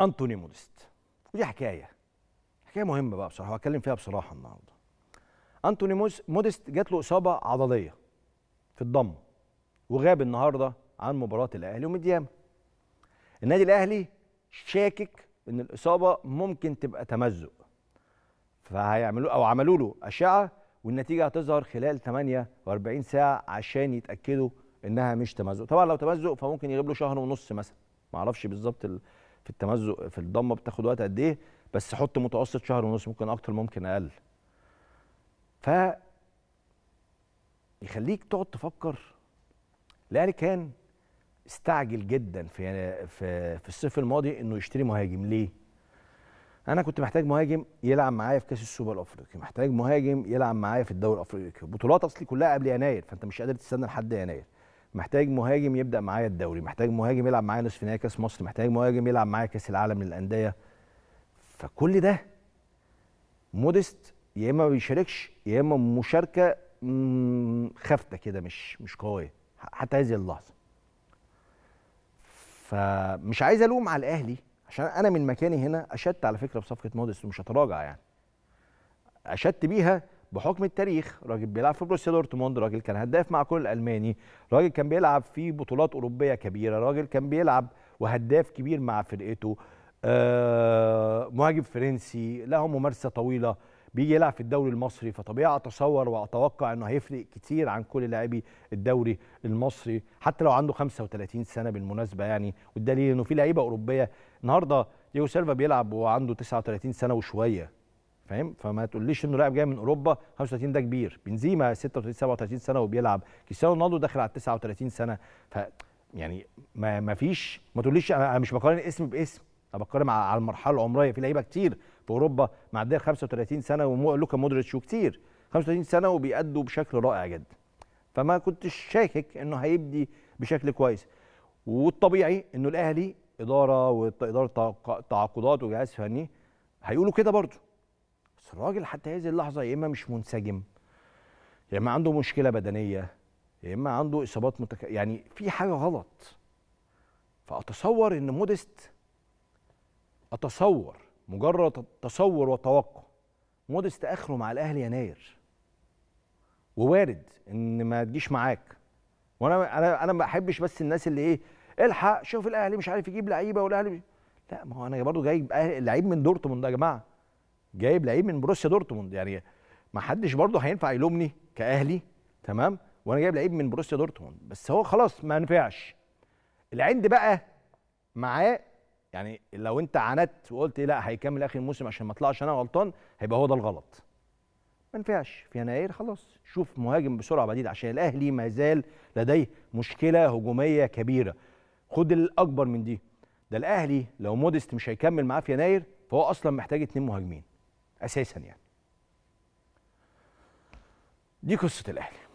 أنتوني موديست ودي حكاية. حكاية مهمة بقى بصراحة هتكلم فيها بصراحة النهارده. أنتوني موديست جات له إصابة عضلية في الضم وغاب النهارده عن مباراة الأهلي ومديامه النادي الأهلي شاكك إن الإصابة ممكن تبقى تمزق. فهيعملوا أو عملوا له أشعة والنتيجة هتظهر خلال 48 ساعة عشان يتأكدوا إنها مش تمزق. طبعا لو تمزق فممكن يغيب له شهر ونص مثلا. ما أعرفش بالظبط ال- في التمزق في الضمة بتاخد وقت قد إيه بس حط متوسط شهر ونص ممكن أكتر ممكن أقل. ف يخليك تقعد تفكر. الاهلي كان استعجل جدا في في في الصيف الماضي إنه يشتري مهاجم. ليه؟ أنا كنت محتاج مهاجم يلعب معايا في كأس السوبر الأفريقي. محتاج مهاجم يلعب معايا في الدوري الأفريقي. بطولات أصلي كلها قبل يناير فأنت مش قادر تستنى لحد يناير. محتاج مهاجم يبدأ معايا الدوري محتاج مهاجم يلعب معايا نصف نهائي كاس مصر محتاج مهاجم يلعب معايا كاس العالم للأندية. فكل ده موديست يا إما ما بيشاركش يا إما مشاركة خافتة كده مش مش قوية حتى هذه اللحظة. فمش عايز ألوم على الأهلي عشان أنا من مكاني هنا أشدت على فكرة بصفقة موديست ومش هتراجع يعني. أشدت بيها بحكم التاريخ راجل بيلعب في بروسيا دورتموند راجل كان هداف مع كولن الألماني راجل كان بيلعب في بطولات أوروبية كبيرة راجل كان بيلعب وهداف كبير مع فرقته. آه مهاجم فرنسي له ممارسة طويلة بيجي يلعب في الدوري المصري فطبيعي أتصور وأتوقع إنه هيفرق كتير عن كل لاعبي الدوري المصري حتى لو عنده 35 سنة بالمناسبة يعني. والدليل إنه في لعيبة أوروبية النهارده تياجو سيلفا بيلعب وهو عنده 39 سنة وشوية. فاهم؟ فما تقوليش إنه لاعب جاي من أوروبا 35 ده كبير. بنزيما 36 37 سنة وبيلعب. كريستيانو رونالدو داخل على 39 سنة. ف يعني ما ما فيش ما تقوليش أنا مش بقارن اسم باسم. أنا بقارن على المرحلة العمرية. في لعيبة كتير في أوروبا معدية 35 سنة ولوكا مودريتش وكتير. 35 سنة وبيأدوا بشكل رائع جدا. فما كنتش شاكك إنه هيبدي بشكل كويس. والطبيعي إنه الأهلي إدارة وإدارة تعاق- تعاقدات وجهاز فني هيقولوا كده برضه بس الراجل حتى هذه اللحظة يا إما مش منسجم يا إما عنده مشكلة بدنية يا إما عنده إصابات متك... يعني في حاجة غلط. فأتصور إن موديست أتصور مجرد تصور وتوقع موديست آخره مع الأهلي يناير. ووارد إن ما تجيش معاك. وأنا أنا أنا ما بحبش بس الناس اللي إيه الحق شوف الأهلي مش عارف يجيب لعيبة والأهلي. لا ما هو أنا برضو جايب أهل- لعيب من دورتموند يا جماعة. جايب لعيب من بروسيا دورتموند. يعني ما حدش برضه هينفع يلومني كأهلي تمام؟ وأنا جايب لعيب من بروسيا دورتموند. بس هو خلاص ما نفعش العند بقى معاه يعني لو أنت عاندت وقلت لأ هيكمل آخر الموسم عشان ما أطلعش أنا غلطان هيبقى هو ده الغلط. ما نفعش في يناير خلاص. شوف مهاجم بسرعة بديل عشان الأهلي ما زال لديه مشكلة هجومية كبيرة. خد الأكبر من دي. ده الأهلي لو موديست مش هيكمل معاه في يناير فهو أصلا محتاج اتنين مهاجمين. أساسا يعني. دي قصة الأهلي.